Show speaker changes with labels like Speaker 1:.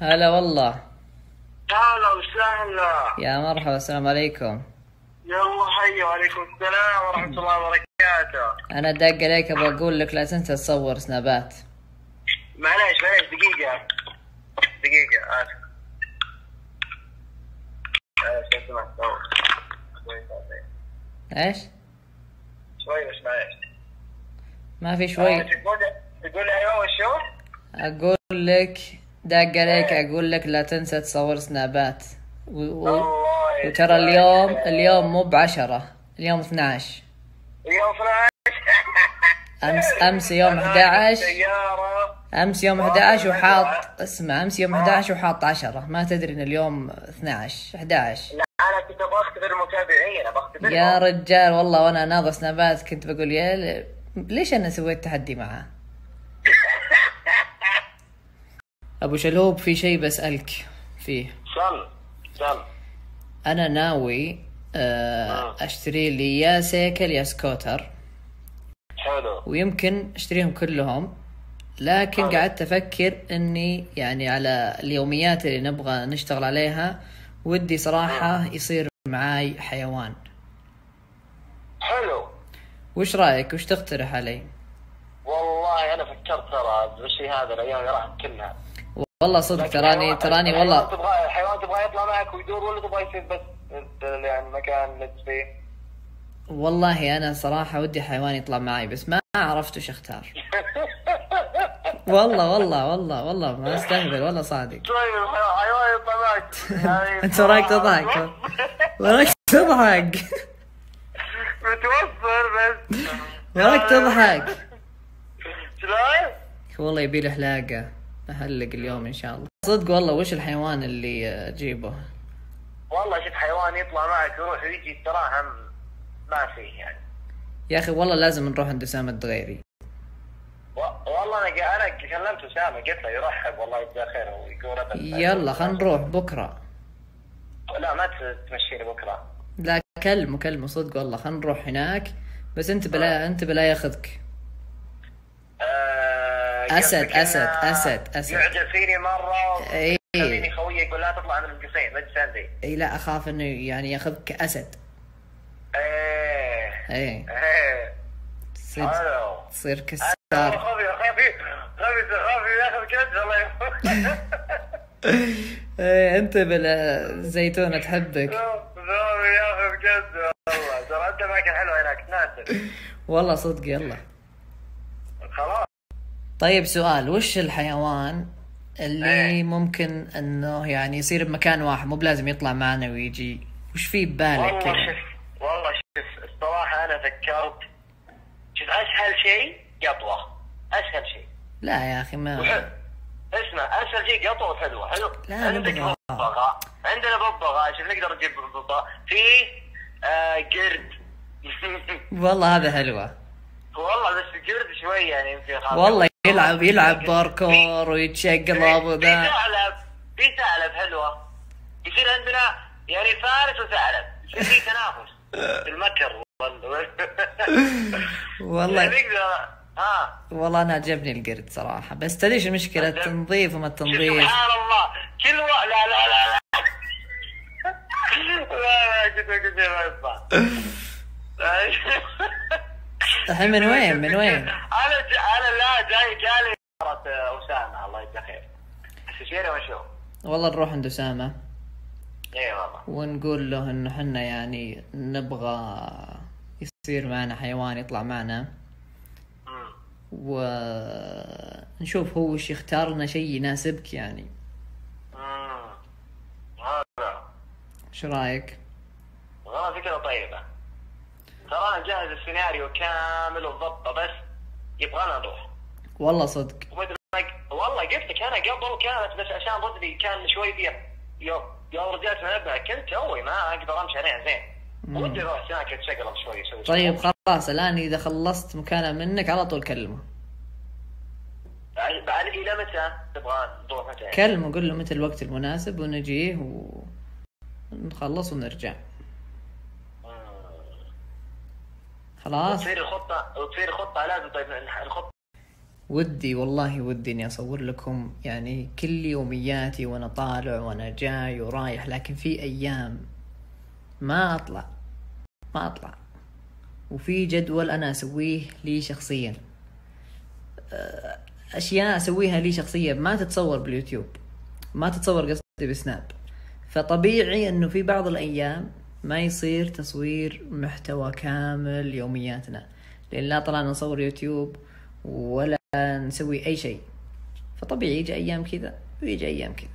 Speaker 1: هلا والله.
Speaker 2: هلا وسهلا.
Speaker 1: يا مرحبا السلام عليكم.
Speaker 2: يا الله حي وعليكم السلام ورحمة الله وبركاته.
Speaker 1: أنا داق عليك أبغى أقول لك لا تنسى تصور سنابات.
Speaker 2: معليش معليش دقيقة. دقيقة آسف. آه،. شوي
Speaker 1: إيش؟
Speaker 2: شوي بس معليش.
Speaker 1: ما في
Speaker 2: آه،
Speaker 1: شوي
Speaker 2: تقول تقول أيوه وشو؟
Speaker 1: أقول لك داق عليك أقول لك لا تنسى تصور سنابات. و... و... وترى اليوم اليوم مو بعشرة اليوم 12
Speaker 2: يوم 12
Speaker 1: امس أمس يوم 11
Speaker 2: سيارة.
Speaker 1: أمس يوم 11 وحاط اسمع أمس يوم 11 وحاط 10 ما تدري إن اليوم 12 11
Speaker 2: لا أنا كنت أبغى أختبر المتابعين أبغى
Speaker 1: يا رجال والله وأنا ناظر سنابات كنت بقول يا ليش أنا سويت تحدي معاه؟ أبو شلهوب في شيء بسألك فيه.
Speaker 2: سل سل.
Speaker 1: أنا ناوي آه، أشتري لي يا سيكل يا سكوتر.
Speaker 2: حلو.
Speaker 1: ويمكن أشتريهم كلهم لكن قعدت أفكر إني يعني على اليوميات اللي نبغى نشتغل عليها ودي صراحة يصير معاي حيوان.
Speaker 2: حلو.
Speaker 1: وش رأيك؟ وش تقترح علي؟
Speaker 2: والله أنا فكرت ترى بالشيء هذا الأيام راحت كلها.
Speaker 1: والله صدق تراني تراني والله.
Speaker 2: تبغى الحيوان تبغى يطلع معك ويدور ولا تبغى يصير بس يعني اللي أنت فيه
Speaker 1: والله أنا صراحة ودي حيوان يطلع معي بس ما عرفت وش أختار. والله والله والله والله ما أستهبل والله صادق.
Speaker 2: طيب الحيوان يطلع معك. يعني
Speaker 1: أنت وراك تضحك. وراك تضحك.
Speaker 2: متوفر بس.
Speaker 1: وراك تضحك.
Speaker 2: شلون؟
Speaker 1: والله يبي له حلاقة. أهلق اليوم إن شاء الله. صدق والله وش الحيوان اللي أجيبه؟
Speaker 2: والله شوف حيوان يطلع معك يروح ويجي تراه هم ما فيه يعني.
Speaker 1: يا أخي والله لازم نروح عند أسامة الدغيري.
Speaker 2: و- والله أنا أنا كلمت أسامة قلت له يرحب والله يجزاه خير ويقول
Speaker 1: يلا خلينا نروح بكرة.
Speaker 2: لا ما تمشيني بكرة.
Speaker 1: لا كلمه كلمه صدق والله. خلينا نروح هناك. بس أنت بلا أنت بلا ياخذك.
Speaker 2: آه،
Speaker 1: أسد،
Speaker 2: إنه
Speaker 1: أسد، أسد.
Speaker 2: يعجب فيني مرة
Speaker 1: إيه.
Speaker 2: خليني خويه يقول لا تطلع من القصيم لا تساندي
Speaker 1: اي لا أخاف إنه يعني ياخذك أسد.
Speaker 2: إيه.
Speaker 1: اي
Speaker 2: إيه.
Speaker 1: تصير
Speaker 2: حلو
Speaker 1: تصير كسار
Speaker 2: خافي خافي خافي خافي ياخذ كنز الله يحفظك
Speaker 1: اي أنت بلا زيتونة تحبك.
Speaker 2: خافي ياخذ كنز والله. ترى أنت اماكن حلوة هناك تناسب
Speaker 1: والله صدق يلا. طيب سؤال وش الحيوان اللي
Speaker 2: إيه.
Speaker 1: ممكن إنه يعني يصير بمكان واحد؟ مو بلازم يطلع معنا ويجي. وش في ببالك
Speaker 2: والله شوف والله شوف الصراحة أنا فكرت شوف أسهل شيء قطوة. أسهل شيء.
Speaker 1: لا يا أخي ما
Speaker 2: وحلو. اسمع أسهل شيء قطوة وحلوة. حلو.
Speaker 1: لا،
Speaker 2: عندك. ببغاء عندنا ببغاء شوف نقدر نجيب ببغاء في آه قرد.
Speaker 1: والله هذا حلوة.
Speaker 2: والله بس القرد شوي يعني يمكن.
Speaker 1: والله يلعب يلعب باركور ويتشقلب
Speaker 2: في
Speaker 1: وذا
Speaker 2: ثعلب في ثعلب حلوة. يصير عندنا يعني فارس وثعلب. يصير في تنافس. في المكر وال-
Speaker 1: والله
Speaker 2: نقدر ها.
Speaker 1: والله أنا عجبني القرد صراحة. بس تدري إيش المشكلة
Speaker 2: عجب-
Speaker 1: التنظيف وما التنظيف.
Speaker 2: سبحان الله. كل و... لا لا لا لا. لا لا كنت كنت ما يصح
Speaker 1: الحين من وين؟ من وين؟
Speaker 2: أنا ج... أنا لا جاي جالي مرة أسامة. الله يجزاه خير استشيري ونشوف؟
Speaker 1: والله نروح عند أسامة.
Speaker 2: اي والله.
Speaker 1: ونقول له إنه حنا يعني نبغى يصير معنا حيوان يطلع معنا. ونشوف هو وش يختار لنا شيء يناسبك يعني. إيش رأيك؟
Speaker 2: والله فكرة طيبة. ترى أنا مجهز السيناريو كامل وضبطه بس يبغانا نروح
Speaker 1: والله صدق.
Speaker 2: والله قلت لك أنا قبل كانت بس عشان ضدي كان شوي فيها. يوم يوم رجعت من ابها كنت توي ما أقدر أمشي عليها زين. ودي أروح هناك اتشقلب شوي أسوي
Speaker 1: طيب خلاص الآن إذا خلصت مكانه منك على طول كلمه.
Speaker 2: بعد إلى متى تبغى نروح متى؟
Speaker 1: كلمه قول له متى الوقت المناسب ونجيه ونخلص ونرجع. خلاص.
Speaker 2: وتصير الخطه وتصير الخطه لازم طيب الخطه
Speaker 1: ودي والله ودي إني أصور لكم يعني كل يومياتي وأنا طالع وأنا جاي ورايح لكن في أيام ما أطلع ما أطلع. وفي جدول أنا أسويه لي شخصيا. أه، أشياء أسويها لي شخصيا ما تتصور باليوتيوب ما تتصور قصدي بسناب. فطبيعي إنه في بعض الأيام ما يصير تصوير محتوى كامل يومياتنا لأن لا طلعنا نصور يوتيوب ولا نسوي أي شيء. فطبيعي يجي أيام كذا ويجي أيام كذا.